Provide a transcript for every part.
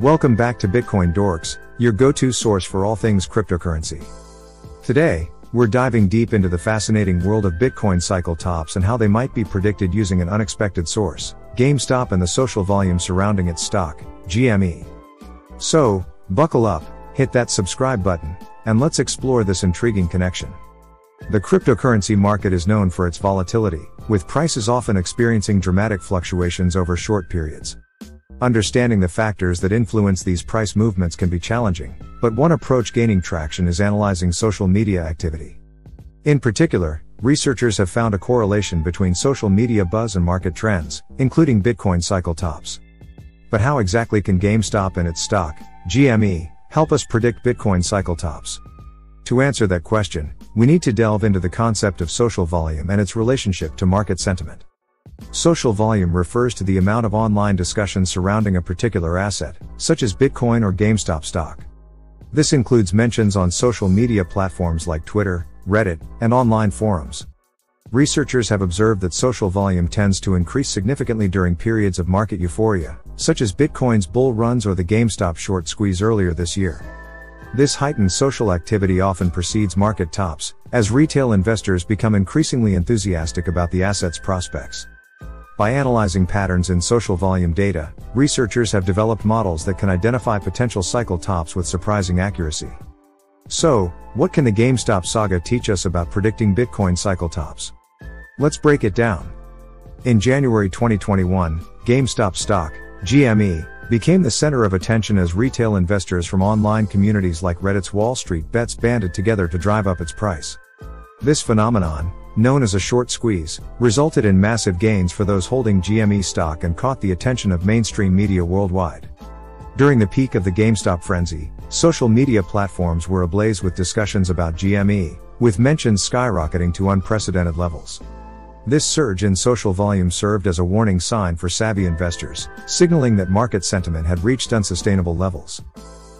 Welcome back to Bitcoin Dorks, your go-to source for all things cryptocurrency. Today, we're diving deep into the fascinating world of Bitcoin cycle tops and how they might be predicted using an unexpected source, GameStop and the social volume surrounding its stock, GME. So, buckle up, hit that subscribe button, and let's explore this intriguing connection. The cryptocurrency market is known for its volatility, with prices often experiencing dramatic fluctuations over short periods. Understanding the factors that influence these price movements can be challenging, but one approach gaining traction is analyzing social media activity. In particular, researchers have found a correlation between social media buzz and market trends, including Bitcoin cycle tops. But how exactly can GameStop and its stock, GME, help us predict Bitcoin cycle tops? To answer that question, we need to delve into the concept of social volume and its relationship to market sentiment. Social volume refers to the amount of online discussion surrounding a particular asset, such as Bitcoin or GameStop stock. This includes mentions on social media platforms like Twitter, Reddit, and online forums. Researchers have observed that social volume tends to increase significantly during periods of market euphoria, such as Bitcoin's bull runs or the GameStop short squeeze earlier this year. This heightened social activity often precedes market tops, as retail investors become increasingly enthusiastic about the asset's prospects. By analyzing patterns in social volume data, researchers have developed models that can identify potential cycle tops with surprising accuracy. So, what can the GameStop saga teach us about predicting Bitcoin cycle tops? Let's break it down. In January 2021, GameStop stock, GME, became the center of attention as retail investors from online communities like Reddit's Wall Street Bets banded together to drive up its price. This phenomenon, known as a short squeeze, resulted in massive gains for those holding GME stock and caught the attention of mainstream media worldwide. During the peak of the GameStop frenzy, social media platforms were ablaze with discussions about GME, with mentions skyrocketing to unprecedented levels. This surge in social volume served as a warning sign for savvy investors, signaling that market sentiment had reached unsustainable levels.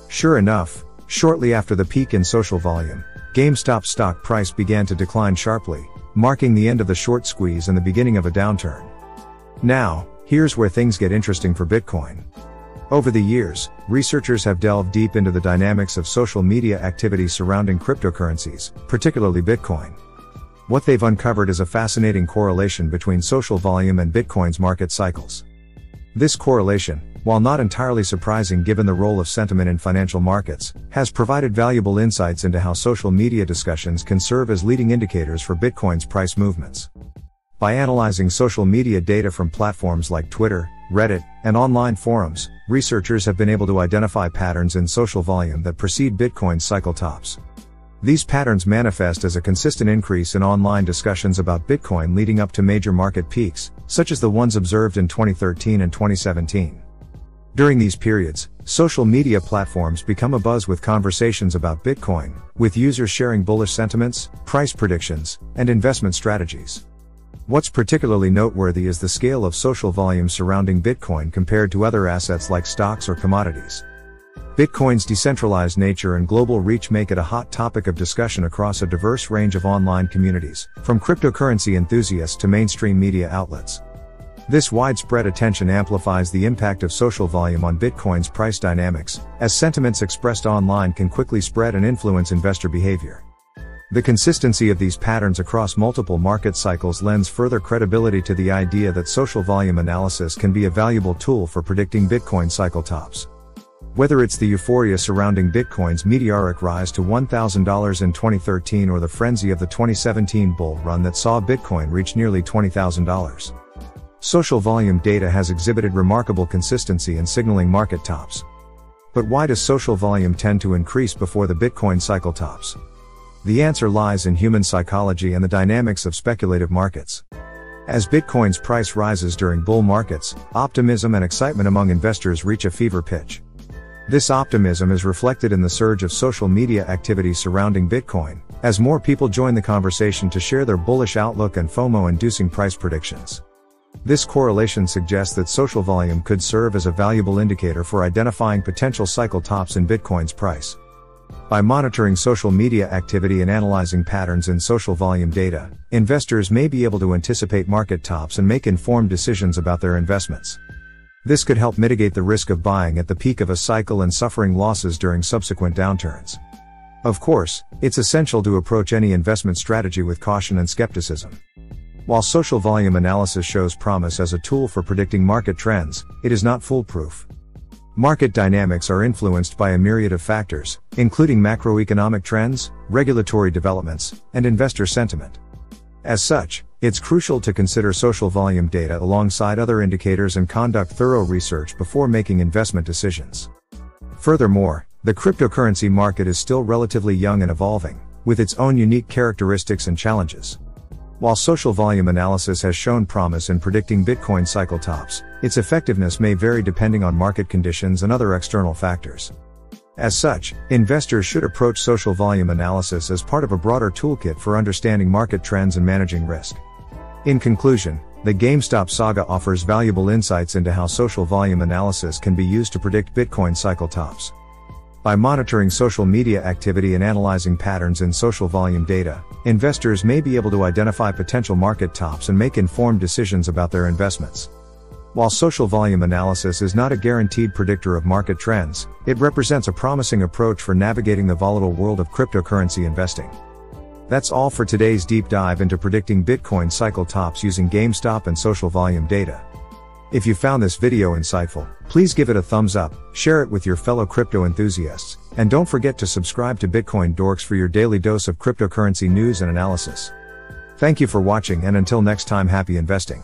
Sure enough, shortly after the peak in social volume, GameStop stock price began to decline sharply, marking the end of the short squeeze and the beginning of a downturn. Now, here's where things get interesting for Bitcoin. Over the years, researchers have delved deep into the dynamics of social media activity surrounding cryptocurrencies, particularly Bitcoin. What they've uncovered is a fascinating correlation between social volume and Bitcoin's market cycles. This correlation, while not entirely surprising given the role of sentiment in financial markets, has provided valuable insights into how social media discussions can serve as leading indicators for Bitcoin's price movements. By analyzing social media data from platforms like Twitter, Reddit, and online forums, researchers have been able to identify patterns in social volume that precede Bitcoin's cycle tops. These patterns manifest as a consistent increase in online discussions about Bitcoin leading up to major market peaks, such as the ones observed in 2013 and 2017. During these periods, social media platforms become abuzz with conversations about Bitcoin, with users sharing bullish sentiments, price predictions, and investment strategies. What's particularly noteworthy is the scale of social volume surrounding Bitcoin compared to other assets like stocks or commodities. Bitcoin's decentralized nature and global reach make it a hot topic of discussion across a diverse range of online communities, from cryptocurrency enthusiasts to mainstream media outlets. This widespread attention amplifies the impact of social volume on Bitcoin's price dynamics, as sentiments expressed online can quickly spread and influence investor behavior. The consistency of these patterns across multiple market cycles lends further credibility to the idea that social volume analysis can be a valuable tool for predicting Bitcoin cycle tops. Whether it's the euphoria surrounding Bitcoin's meteoric rise to $1,000 in 2013 or the frenzy of the 2017 bull run that saw Bitcoin reach nearly $20,000. Social volume data has exhibited remarkable consistency in signaling market tops. But why does social volume tend to increase before the Bitcoin cycle tops? The answer lies in human psychology and the dynamics of speculative markets. As Bitcoin's price rises during bull markets, optimism and excitement among investors reach a fever pitch. This optimism is reflected in the surge of social media activity surrounding Bitcoin, as more people join the conversation to share their bullish outlook and FOMO inducing price predictions. This correlation suggests that social volume could serve as a valuable indicator for identifying potential cycle tops in Bitcoin's price. By monitoring social media activity and analyzing patterns in social volume data, investors may be able to anticipate market tops and make informed decisions about their investments. This could help mitigate the risk of buying at the peak of a cycle and suffering losses during subsequent downturns. Of course, it's essential to approach any investment strategy with caution and skepticism. While social volume analysis shows promise as a tool for predicting market trends, it is not foolproof. Market dynamics are influenced by a myriad of factors, including macroeconomic trends, regulatory developments, and investor sentiment. As such, it's crucial to consider social volume data alongside other indicators and conduct thorough research before making investment decisions. Furthermore, the cryptocurrency market is still relatively young and evolving, with its own unique characteristics and challenges. While social volume analysis has shown promise in predicting Bitcoin cycle tops, its effectiveness may vary depending on market conditions and other external factors. As such, investors should approach social volume analysis as part of a broader toolkit for understanding market trends and managing risk. In conclusion, the GameStop saga offers valuable insights into how social volume analysis can be used to predict Bitcoin cycle tops. By monitoring social media activity and analyzing patterns in social volume data, investors may be able to identify potential market tops and make informed decisions about their investments. While social volume analysis is not a guaranteed predictor of market trends, it represents a promising approach for navigating the volatile world of cryptocurrency investing. That's all for today's deep dive into predicting Bitcoin cycle tops using GameStop and social volume data. If you found this video insightful, please give it a thumbs up, share it with your fellow crypto enthusiasts, and don't forget to subscribe to Bitcoin Dorks for your daily dose of cryptocurrency news and analysis. Thank you for watching and until next time happy investing.